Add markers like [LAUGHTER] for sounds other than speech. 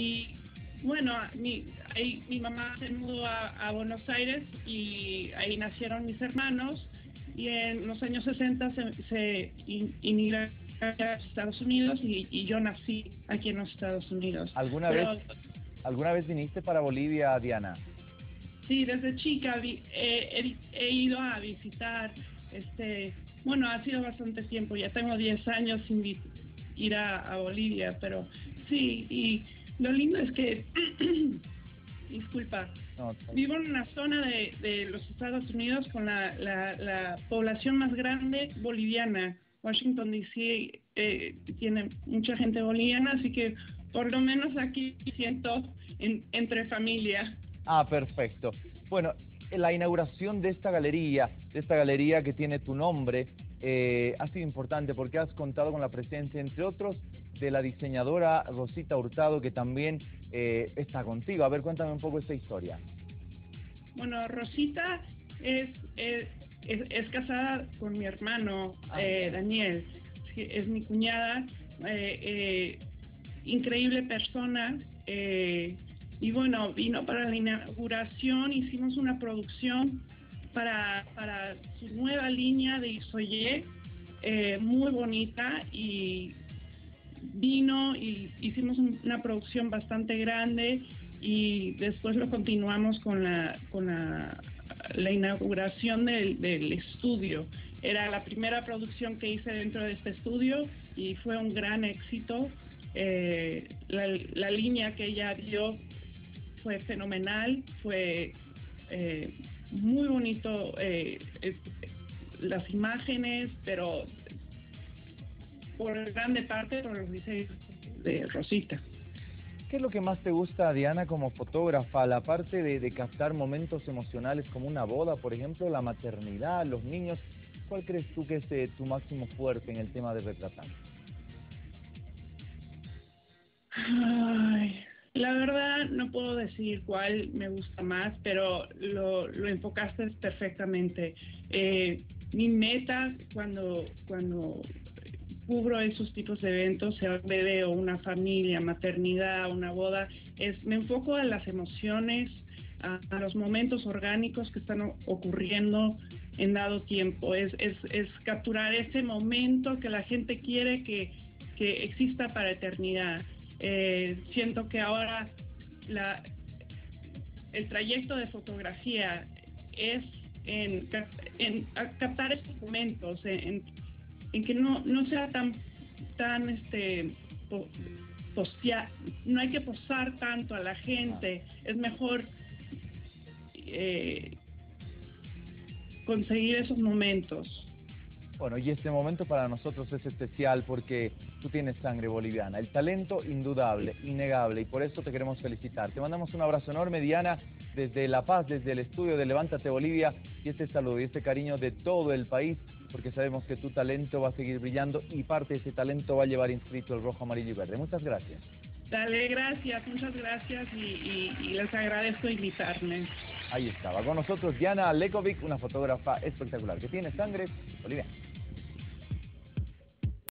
y bueno, mi, ahí, mi mamá se mudó a, Buenos Aires y ahí nacieron mis hermanos y en los años 60 se, se a Estados Unidos y, yo nací aquí en los Estados Unidos. ¿Alguna vez alguna vez viniste para Bolivia, Diana? Sí, desde chica he, ido a visitar, este, bueno, ha sido bastante tiempo, ya tengo 10 años sin ir a Bolivia, pero sí, y lo lindo es que, [CLEARS THROAT] disculpa, vivo en una zona de, los Estados Unidos con la, población más grande boliviana. Washington DC eh, tiene mucha gente boliviana, así que por lo menos aquí siento entre familia. Ah, perfecto. Bueno, la inauguración de esta galería, de esta galería que tiene tu nombre, eh, ha sido importante porque has contado con la presencia, entre otros, de la diseñadora Rosita Hurtado, que también eh, está contigo. A ver, cuéntame un poco esta historia. Bueno, Rosita es, es, es, casada con mi hermano ah, eh, Daniel, es mi cuñada, eh, increíble persona. y bueno, vino para la inauguración, hicimos una producción para, para su nueva línea de Isoye, muy bonita y vino y hicimos una producción bastante grande y después lo continuamos con la, con la, inauguración del, estudio. Era la primera producción que hice dentro de este estudio y fue un gran éxito. Eh, la, línea que ella dio fue fenomenal, fue eh, muy bonito eh, las imágenes, pero por grande parte por los diseños de Rosita. ¿Qué es lo que más te gusta, Diana, como fotógrafa? La parte de, captar momentos emocionales como una boda, por ejemplo, la maternidad, los niños. ¿Cuál crees tú que es eh, tu máximo fuerte en el tema de retratar? la verdad no puedo decir cuál me gusta más, pero lo, lo enfocaste perfectamente. Eh, mi meta cuando, cuando cubro esos tipos de eventos, sea un bebé o una familia, maternidad, una boda, es me enfoco en las emociones, a, los momentos orgánicos que están ocurriendo en dado tiempo, es, es, es capturar ese momento que la gente quiere que, que exista para eternidad. Eh, siento que ahora la, el trayecto de fotografía es en, en captar esos momentos, en, que no, no sea tan, tan este, no hay que posar tanto a la gente, es mejor eh, conseguir esos momentos. Bueno, y este momento para nosotros es especial porque tú tienes sangre boliviana, el talento indudable, innegable, y por eso te queremos felicitar. Te mandamos un abrazo enorme, Diana, desde La Paz, desde el estudio de Levántate Bolivia, y este saludo y este cariño de todo el país porque sabemos que tu talento va a seguir brillando y parte de ese talento va a llevar inscrito el rojo, amarillo y verde. Muchas gracias. Dale, gracias, muchas gracias y, les agradezco invitarme. Ahí estaba con nosotros Diana Lekovic, una fotógrafa espectacular que tiene sangre boliviana.